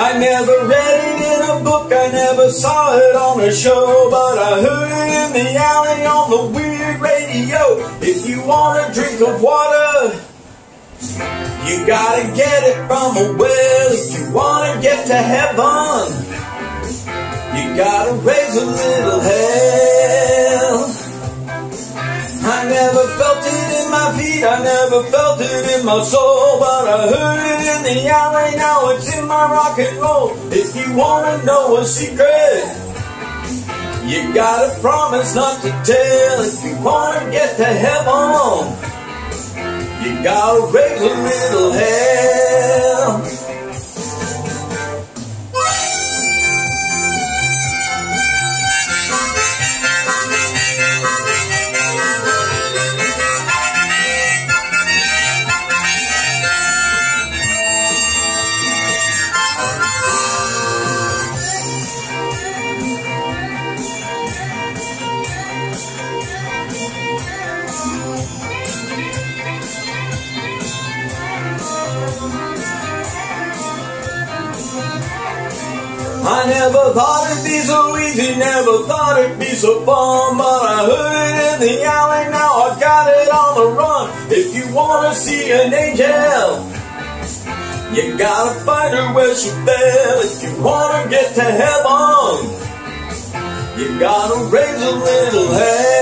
I never read it in a book, I never saw it on a show, but I heard it in the alley on the weird radio. If you want a drink of water, you gotta get it from a well. If you wanna get to heaven, you gotta raise a little I never felt it in my soul, but I heard it in the alley, now it's in my rock and roll. If you wanna know a secret, you gotta promise not to tell. If you wanna get to heaven, you gotta raise a little hell. I never thought it'd be so easy, never thought it'd be so fun, but I heard it in the alley, now I got it on the run. If you wanna see an angel, you gotta find her where she fell. If you wanna get to heaven, you gotta raise a little hell.